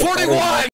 41!